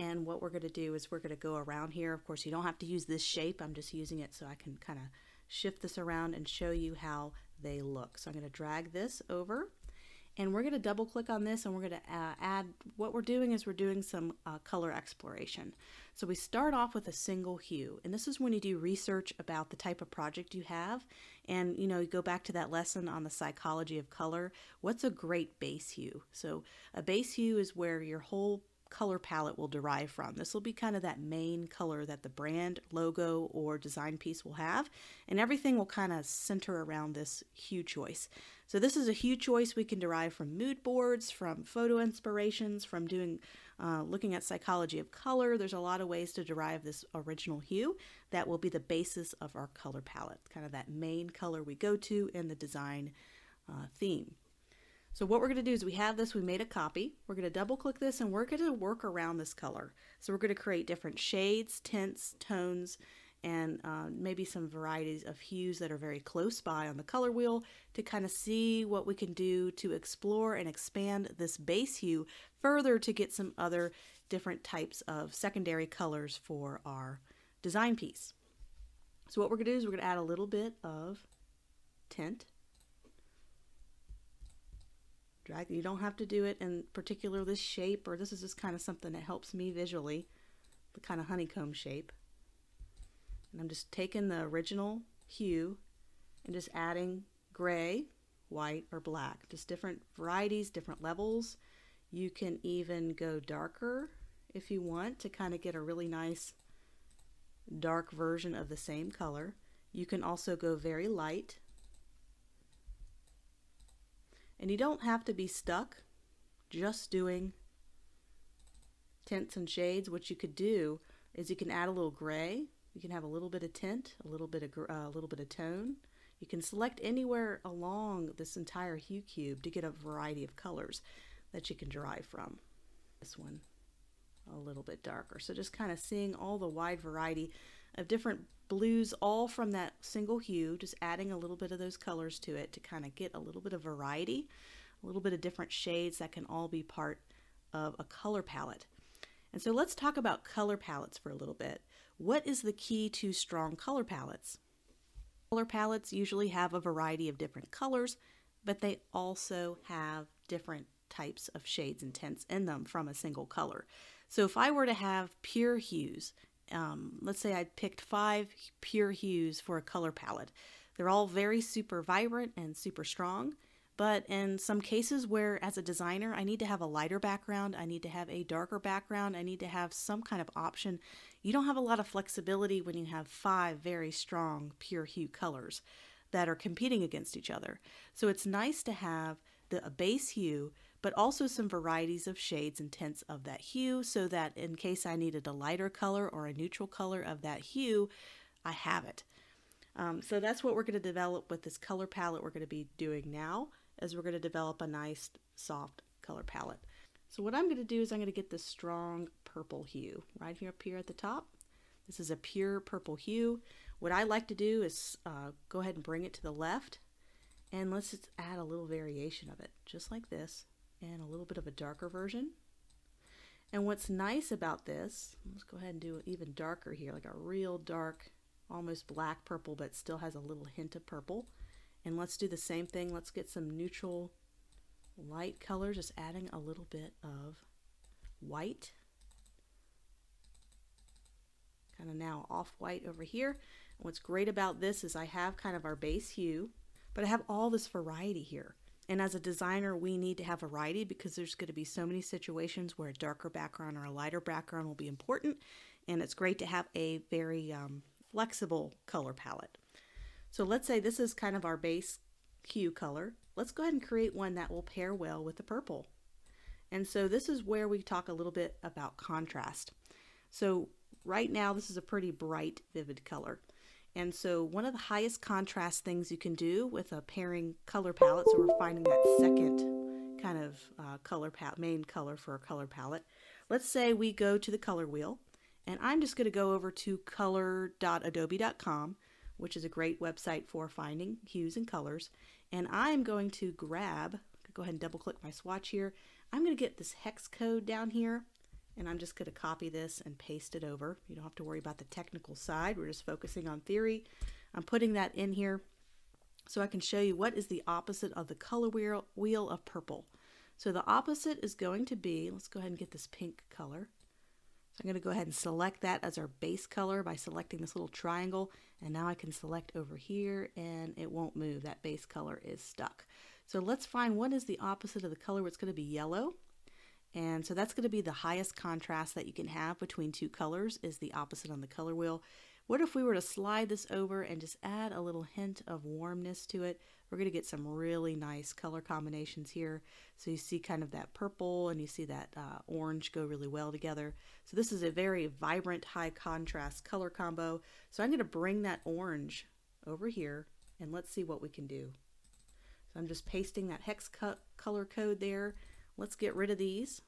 And what we're going to do is we're going to go around here. Of course, you don't have to use this shape. I'm just using it so I can kind of shift this around and show you how they look. So I'm going to drag this over and we're going to double click on this and we're going to uh, add, what we're doing is we're doing some uh, color exploration. So we start off with a single hue and this is when you do research about the type of project you have and you know you go back to that lesson on the psychology of color. What's a great base hue? So a base hue is where your whole color palette will derive from. This will be kind of that main color that the brand, logo, or design piece will have, and everything will kind of center around this hue choice. So this is a hue choice we can derive from mood boards, from photo inspirations, from doing uh, looking at psychology of color. There's a lot of ways to derive this original hue that will be the basis of our color palette, kind of that main color we go to in the design uh, theme. So what we're going to do is we have this, we made a copy. We're going to double click this and we're going to work around this color. So we're going to create different shades, tints, tones, and uh, maybe some varieties of hues that are very close by on the color wheel to kind of see what we can do to explore and expand this base hue further to get some other different types of secondary colors for our design piece. So what we're going to do is we're going to add a little bit of tint drag. You don't have to do it in particular this shape or this is just kind of something that helps me visually, the kind of honeycomb shape. And I'm just taking the original hue and just adding gray, white, or black. Just different varieties, different levels. You can even go darker if you want to kind of get a really nice dark version of the same color. You can also go very light and you don't have to be stuck just doing tints and shades. What you could do is you can add a little gray. You can have a little bit of tint, a little bit of uh, a little bit of tone. You can select anywhere along this entire hue cube to get a variety of colors that you can derive from. This one a little bit darker. So just kind of seeing all the wide variety of different blues all from that single hue, just adding a little bit of those colors to it to kind of get a little bit of variety, a little bit of different shades that can all be part of a color palette. And so let's talk about color palettes for a little bit. What is the key to strong color palettes? Color palettes usually have a variety of different colors, but they also have different types of shades and tints in them from a single color. So if I were to have pure hues um, let's say I picked five pure hues for a color palette. They're all very super vibrant and super strong, but in some cases where as a designer I need to have a lighter background, I need to have a darker background, I need to have some kind of option, you don't have a lot of flexibility when you have five very strong pure hue colors that are competing against each other. So it's nice to have the, a base hue but also some varieties of shades and tints of that hue so that in case I needed a lighter color or a neutral color of that hue, I have it. Um, so that's what we're going to develop with this color palette we're going to be doing now is we're going to develop a nice soft color palette. So what I'm going to do is I'm going to get this strong purple hue right here up here at the top. This is a pure purple hue. What I like to do is uh, go ahead and bring it to the left and let's just add a little variation of it just like this and a little bit of a darker version. And what's nice about this, let's go ahead and do it even darker here, like a real dark, almost black purple, but still has a little hint of purple. And let's do the same thing. Let's get some neutral light colors, just adding a little bit of white. Kind of now off-white over here. And what's great about this is I have kind of our base hue, but I have all this variety here. And as a designer, we need to have variety because there's going to be so many situations where a darker background or a lighter background will be important. And it's great to have a very um, flexible color palette. So let's say this is kind of our base hue color. Let's go ahead and create one that will pair well with the purple. And so this is where we talk a little bit about contrast. So right now, this is a pretty bright, vivid color. And so one of the highest contrast things you can do with a pairing color palette, so we're finding that second kind of uh, color main color for a color palette. Let's say we go to the color wheel, and I'm just going to go over to color.adobe.com, which is a great website for finding hues and colors, and I'm going to grab, go ahead and double click my swatch here, I'm going to get this hex code down here, And I'm just going to copy this and paste it over. You don't have to worry about the technical side. We're just focusing on theory. I'm putting that in here so I can show you what is the opposite of the color wheel, wheel of purple. So the opposite is going to be, let's go ahead and get this pink color. So I'm going to go ahead and select that as our base color by selecting this little triangle. And now I can select over here and it won't move. That base color is stuck. So let's find what is the opposite of the color. It's going to be yellow. And so that's going to be the highest contrast that you can have between two colors is the opposite on the color wheel. What if we were to slide this over and just add a little hint of warmness to it? We're going to get some really nice color combinations here. So you see kind of that purple and you see that uh, orange go really well together. So this is a very vibrant, high contrast color combo. So I'm going to bring that orange over here and let's see what we can do. So I'm just pasting that hex co color code there. Let's get rid of these.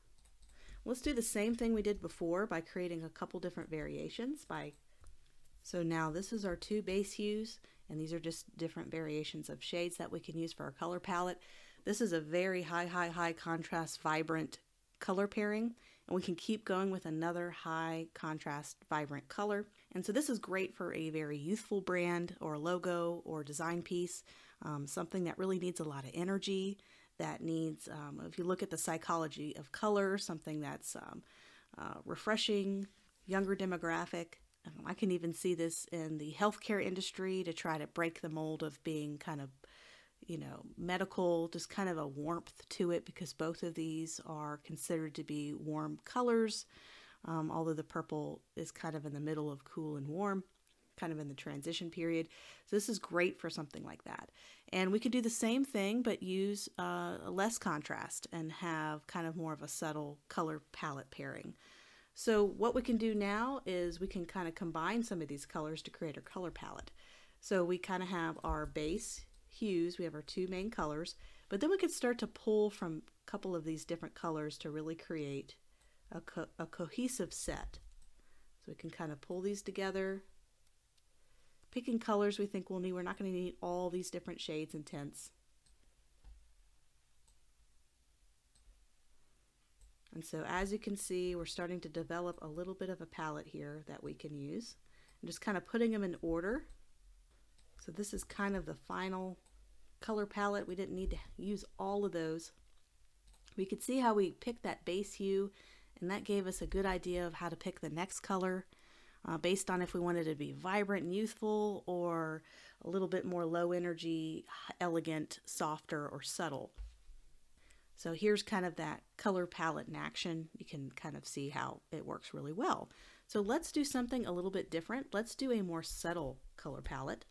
Let's do the same thing we did before by creating a couple different variations by so now this is our two base hues, and these are just different variations of shades that we can use for our color palette. This is a very high, high, high contrast, vibrant color pairing, and we can keep going with another high contrast, vibrant color. And so this is great for a very youthful brand or logo or design piece, um, something that really needs a lot of energy, that needs, um, if you look at the psychology of color, something that's um, uh, refreshing, younger demographic, um, I can even see this in the healthcare industry to try to break the mold of being kind of, you know, medical, just kind of a warmth to it because both of these are considered to be warm colors, um, although the purple is kind of in the middle of cool and warm, kind of in the transition period. So this is great for something like that. And we could do the same thing but use uh, less contrast and have kind of more of a subtle color palette pairing. So what we can do now is we can kind of combine some of these colors to create our color palette. So we kind of have our base hues, we have our two main colors, but then we can start to pull from a couple of these different colors to really create a, co a cohesive set. So we can kind of pull these together, picking colors we think we'll need. We're not going to need all these different shades and tints. And so as you can see, we're starting to develop a little bit of a palette here that we can use. I'm just kind of putting them in order. So this is kind of the final color palette. We didn't need to use all of those. We could see how we picked that base hue and that gave us a good idea of how to pick the next color uh, based on if we wanted to be vibrant and youthful or a little bit more low energy, elegant, softer, or subtle. So here's kind of that color palette in action. You can kind of see how it works really well. So let's do something a little bit different. Let's do a more subtle color palette.